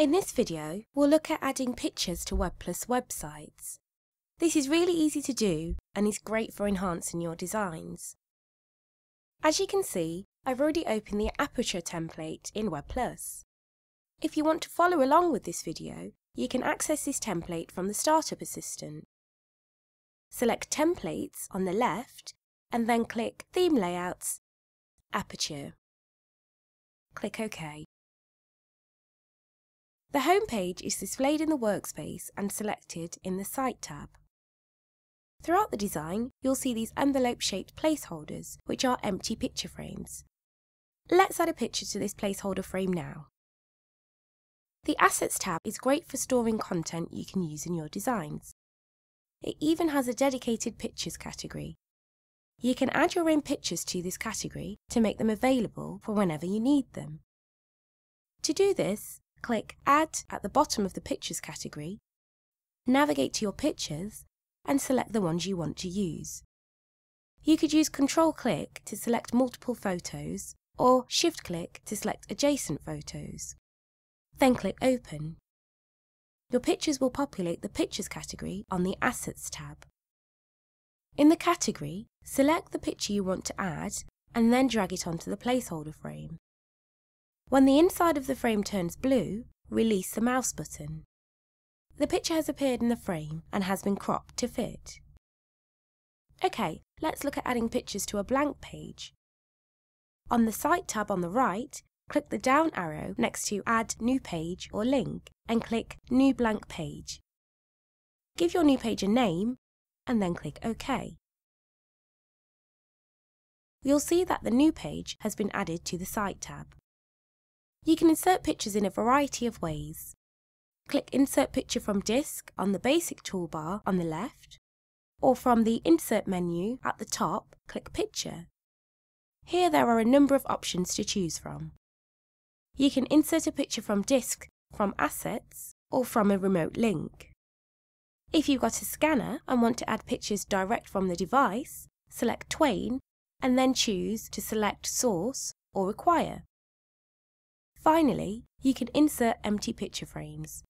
In this video, we'll look at adding pictures to WebPlus websites. This is really easy to do and is great for enhancing your designs. As you can see, I've already opened the Aperture template in WebPlus. If you want to follow along with this video, you can access this template from the Startup Assistant. Select Templates on the left and then click Theme Layouts, Aperture. Click OK. The home page is displayed in the workspace and selected in the Site tab. Throughout the design, you'll see these envelope-shaped placeholders, which are empty picture frames. Let's add a picture to this placeholder frame now. The Assets tab is great for storing content you can use in your designs. It even has a dedicated Pictures category. You can add your own pictures to this category to make them available for whenever you need them. To do this, click Add at the bottom of the Pictures category, navigate to your pictures and select the ones you want to use. You could use Control-click to select multiple photos or Shift-click to select adjacent photos. Then click Open. Your pictures will populate the Pictures category on the Assets tab. In the category, select the picture you want to add and then drag it onto the placeholder frame. When the inside of the frame turns blue, release the mouse button. The picture has appeared in the frame and has been cropped to fit. OK, let's look at adding pictures to a blank page. On the Site tab on the right, click the down arrow next to Add New Page or Link and click New Blank Page. Give your new page a name and then click OK. You'll see that the new page has been added to the Site tab. You can insert pictures in a variety of ways. Click Insert Picture from Disk on the basic toolbar on the left, or from the Insert menu at the top, click Picture. Here there are a number of options to choose from. You can insert a picture from disk, from Assets, or from a remote link. If you've got a scanner and want to add pictures direct from the device, select TWAIN and then choose to select Source or Acquire. Finally, you can insert empty picture frames.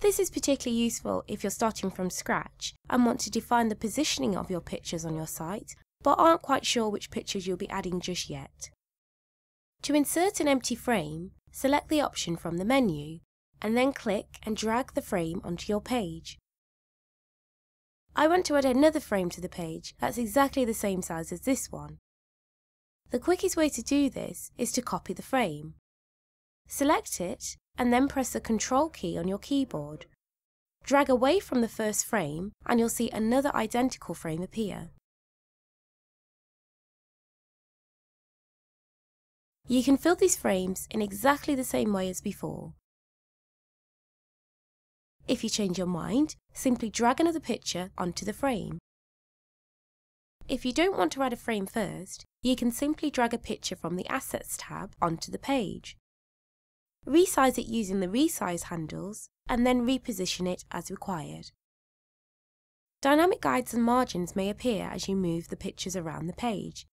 This is particularly useful if you're starting from scratch and want to define the positioning of your pictures on your site, but aren't quite sure which pictures you'll be adding just yet. To insert an empty frame, select the option from the menu, and then click and drag the frame onto your page. I want to add another frame to the page that's exactly the same size as this one. The quickest way to do this is to copy the frame. Select it and then press the Control key on your keyboard. Drag away from the first frame and you'll see another identical frame appear. You can fill these frames in exactly the same way as before. If you change your mind, simply drag another picture onto the frame. If you don't want to add a frame first, you can simply drag a picture from the Assets tab onto the page. Resize it using the resize handles and then reposition it as required. Dynamic guides and margins may appear as you move the pictures around the page.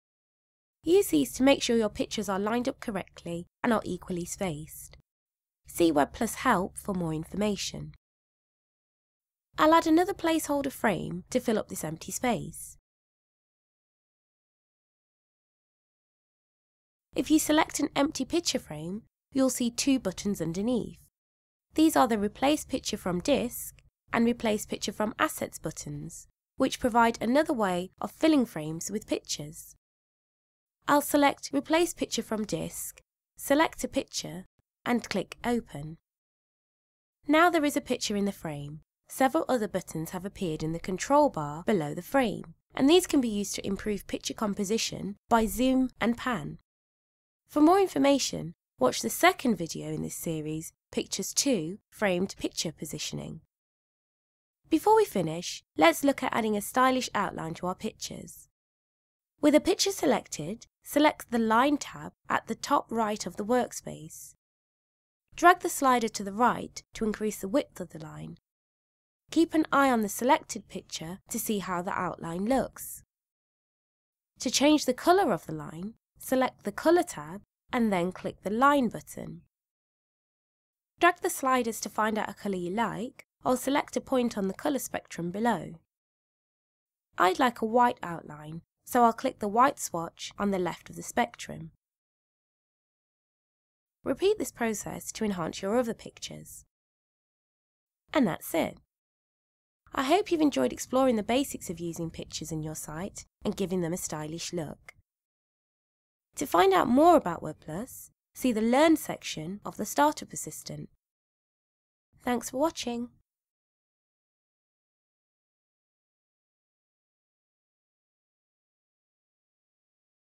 Use these to make sure your pictures are lined up correctly and are equally spaced. See WebPlus Help for more information. I'll add another placeholder frame to fill up this empty space. If you select an empty picture frame, you'll see two buttons underneath. These are the Replace Picture from Disk and Replace Picture from Assets buttons, which provide another way of filling frames with pictures. I'll select Replace Picture from Disk, select a picture, and click Open. Now there is a picture in the frame. Several other buttons have appeared in the control bar below the frame, and these can be used to improve picture composition by zoom and pan. For more information, Watch the second video in this series, Pictures 2, Framed Picture Positioning. Before we finish, let's look at adding a stylish outline to our pictures. With a picture selected, select the Line tab at the top right of the workspace. Drag the slider to the right to increase the width of the line. Keep an eye on the selected picture to see how the outline looks. To change the colour of the line, select the Colour tab and then click the Line button. Drag the sliders to find out a colour you like, or select a point on the colour spectrum below. I'd like a white outline, so I'll click the white swatch on the left of the spectrum. Repeat this process to enhance your other pictures. And that's it. I hope you've enjoyed exploring the basics of using pictures in your site and giving them a stylish look. To find out more about WebPlus, see the Learn section of the Startup Assistant. Thanks for watching.